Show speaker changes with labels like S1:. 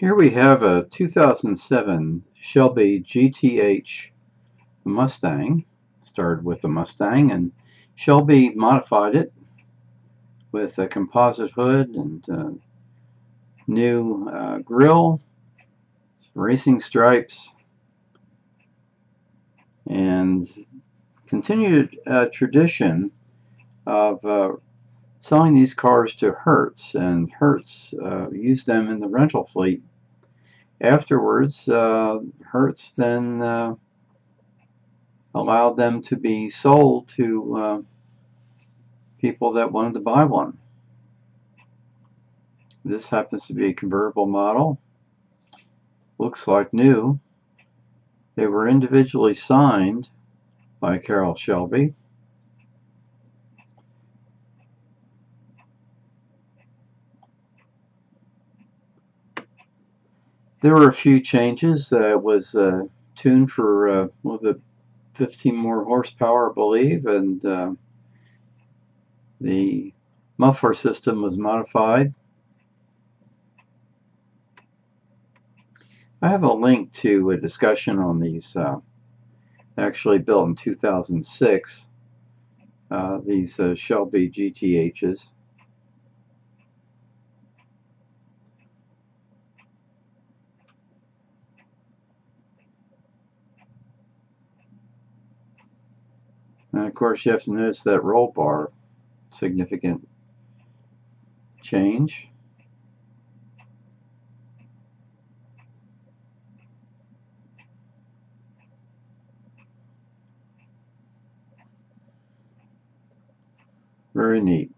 S1: Here we have a 2007 Shelby GTH Mustang. Started with the Mustang and Shelby modified it with a composite hood and uh, new uh, grille, racing stripes, and continued uh, tradition of uh, selling these cars to Hertz, and Hertz uh, used them in the rental fleet. Afterwards, uh, Hertz then uh, allowed them to be sold to uh, people that wanted to buy one. This happens to be a convertible model. Looks like new. They were individually signed by Carroll Shelby. There were a few changes. Uh, it was uh, tuned for a little bit 15 more horsepower, I believe, and uh, the muffler system was modified. I have a link to a discussion on these, uh, actually built in 2006, uh, these uh, Shelby GTHs. And of course you have to notice that roll bar, significant change. Very neat.